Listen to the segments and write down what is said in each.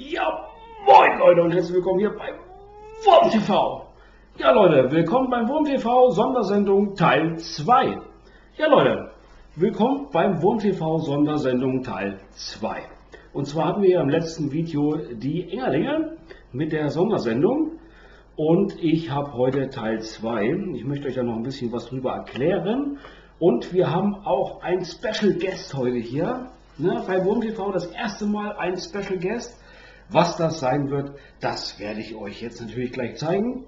Ja, moin Leute und herzlich willkommen hier bei Wurm TV. Ja Leute, willkommen beim Wurm TV Sondersendung Teil 2. Ja Leute, willkommen beim Wurm TV Sondersendung Teil 2. Und zwar hatten wir ja im letzten Video die Engerlinge mit der Sondersendung und ich habe heute Teil 2. Ich möchte euch ja noch ein bisschen was drüber erklären. Und wir haben auch einen Special Guest heute hier. Ne, bei Wurm TV das erste Mal ein Special Guest. Was das sein wird, das werde ich euch jetzt natürlich gleich zeigen.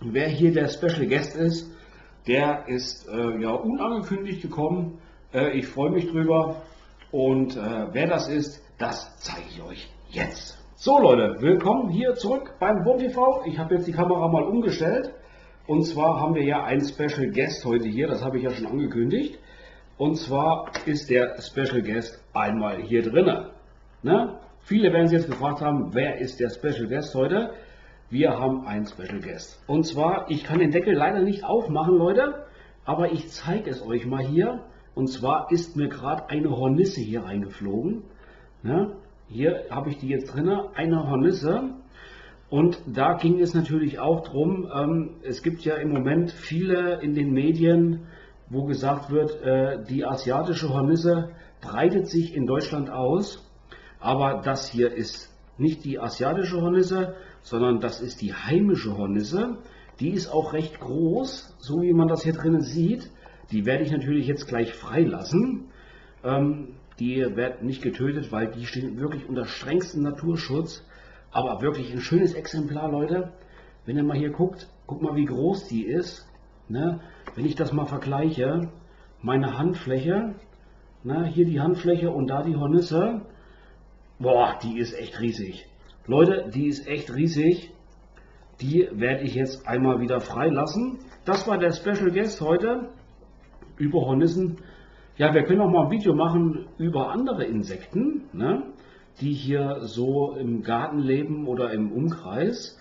Wer hier der Special Guest ist, der ist äh, ja unangekündigt gekommen. Äh, ich freue mich drüber. Und äh, wer das ist, das zeige ich euch jetzt. So Leute, willkommen hier zurück beim Wurm TV. Ich habe jetzt die Kamera mal umgestellt. Und zwar haben wir ja einen Special Guest heute hier, das habe ich ja schon angekündigt. Und zwar ist der Special Guest einmal hier drinnen. Ne? Viele werden sich jetzt gefragt haben, wer ist der Special Guest heute? Wir haben einen Special Guest. Und zwar, ich kann den Deckel leider nicht aufmachen, Leute, aber ich zeige es euch mal hier. Und zwar ist mir gerade eine Hornisse hier reingeflogen. Ja, hier habe ich die jetzt drin, eine Hornisse. Und da ging es natürlich auch drum. Ähm, es gibt ja im Moment viele in den Medien, wo gesagt wird, äh, die asiatische Hornisse breitet sich in Deutschland aus. Aber das hier ist nicht die asiatische Hornisse, sondern das ist die heimische Hornisse. Die ist auch recht groß, so wie man das hier drinnen sieht. Die werde ich natürlich jetzt gleich freilassen. Ähm, die wird nicht getötet, weil die stehen wirklich unter strengstem Naturschutz. Aber wirklich ein schönes Exemplar, Leute. Wenn ihr mal hier guckt, guckt mal, wie groß die ist. Ne? Wenn ich das mal vergleiche, meine Handfläche, ne? hier die Handfläche und da die Hornisse, Boah, die ist echt riesig. Leute, die ist echt riesig. Die werde ich jetzt einmal wieder freilassen. Das war der Special Guest heute über Hornissen. Ja, wir können auch mal ein Video machen über andere Insekten, ne, die hier so im Garten leben oder im Umkreis.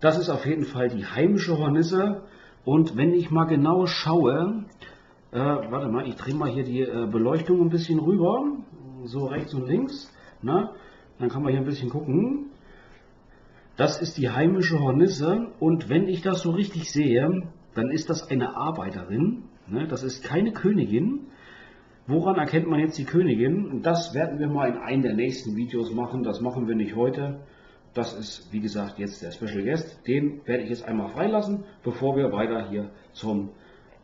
Das ist auf jeden Fall die heimische Hornisse. Und wenn ich mal genau schaue, äh, warte mal, ich drehe mal hier die äh, Beleuchtung ein bisschen rüber, so rechts und links. Na, dann kann man hier ein bisschen gucken. Das ist die heimische Hornisse und wenn ich das so richtig sehe, dann ist das eine Arbeiterin. Ne? Das ist keine Königin. Woran erkennt man jetzt die Königin? Das werden wir mal in einem der nächsten Videos machen. Das machen wir nicht heute. Das ist, wie gesagt, jetzt der Special Guest. Den werde ich jetzt einmal freilassen, bevor wir weiter hier zum,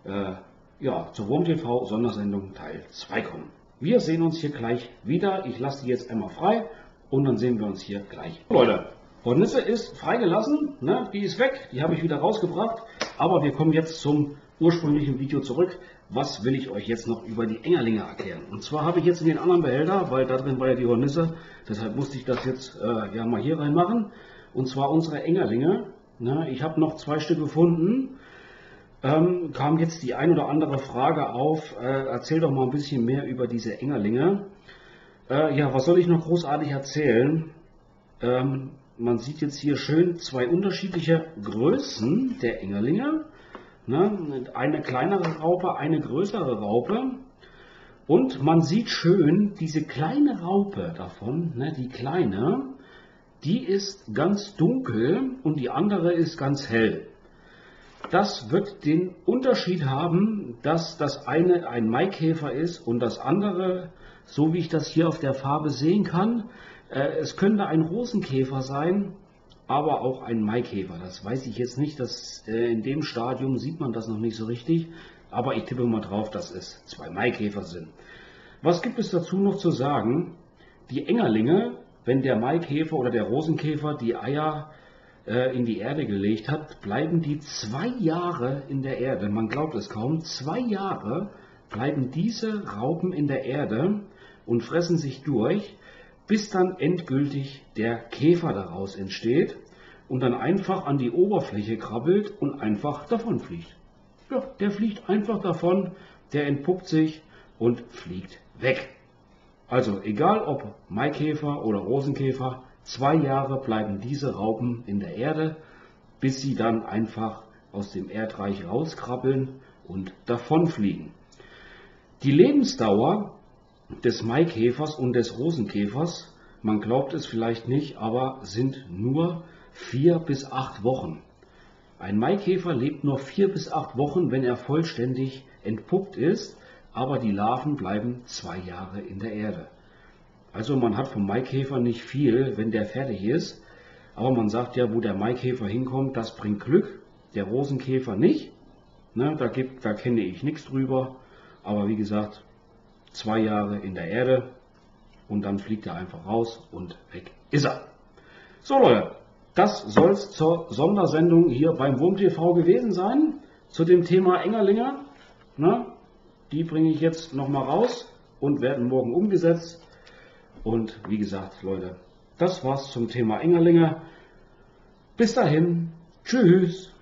äh, ja, zur Wurm TV Sondersendung Teil 2 kommen. Wir sehen uns hier gleich wieder. Ich lasse die jetzt einmal frei und dann sehen wir uns hier gleich. Leute, Hornisse ist freigelassen, ne? die ist weg, die habe ich wieder rausgebracht. Aber wir kommen jetzt zum ursprünglichen Video zurück. Was will ich euch jetzt noch über die Engerlinge erklären? Und zwar habe ich jetzt in den anderen Behälter, weil da drin war ja die Hornisse, deshalb musste ich das jetzt äh, ja mal hier reinmachen. Und zwar unsere Engerlinge. Ne? Ich habe noch zwei Stück gefunden ähm, kam jetzt die ein oder andere Frage auf. Äh, erzähl doch mal ein bisschen mehr über diese Engerlinge. Äh, ja, was soll ich noch großartig erzählen? Ähm, man sieht jetzt hier schön zwei unterschiedliche Größen der Engerlinge. Ne? Eine kleinere Raupe, eine größere Raupe. Und man sieht schön, diese kleine Raupe davon, ne, die kleine, die ist ganz dunkel und die andere ist ganz hell. Das wird den Unterschied haben, dass das eine ein Maikäfer ist und das andere, so wie ich das hier auf der Farbe sehen kann, äh, es könnte ein Rosenkäfer sein, aber auch ein Maikäfer. Das weiß ich jetzt nicht, dass, äh, in dem Stadium sieht man das noch nicht so richtig, aber ich tippe mal drauf, dass es zwei Maikäfer sind. Was gibt es dazu noch zu sagen? Die Engerlinge, wenn der Maikäfer oder der Rosenkäfer die Eier in die Erde gelegt hat, bleiben die zwei Jahre in der Erde. Man glaubt es kaum. Zwei Jahre bleiben diese Raupen in der Erde und fressen sich durch, bis dann endgültig der Käfer daraus entsteht und dann einfach an die Oberfläche krabbelt und einfach davonfliegt. Ja, der fliegt einfach davon, der entpuppt sich und fliegt weg. Also egal ob Maikäfer oder Rosenkäfer, Zwei Jahre bleiben diese Raupen in der Erde, bis sie dann einfach aus dem Erdreich rauskrabbeln und davonfliegen. Die Lebensdauer des Maikäfers und des Rosenkäfers man glaubt es vielleicht nicht, aber sind nur vier bis acht Wochen. Ein Maikäfer lebt nur vier bis acht Wochen, wenn er vollständig entpuppt ist, aber die Larven bleiben zwei Jahre in der Erde. Also man hat vom Maikäfer nicht viel, wenn der fertig ist, aber man sagt ja, wo der Maikäfer hinkommt, das bringt Glück, der Rosenkäfer nicht. Ne, da, gibt, da kenne ich nichts drüber, aber wie gesagt, zwei Jahre in der Erde, und dann fliegt er einfach raus und weg ist er. So Leute, das soll es zur Sondersendung hier beim WurmTV gewesen sein, zu dem Thema Engerlinge. Ne? Die bringe ich jetzt nochmal raus und werden morgen umgesetzt. Und wie gesagt, Leute, das war's zum Thema Engerlinge. Bis dahin, tschüss.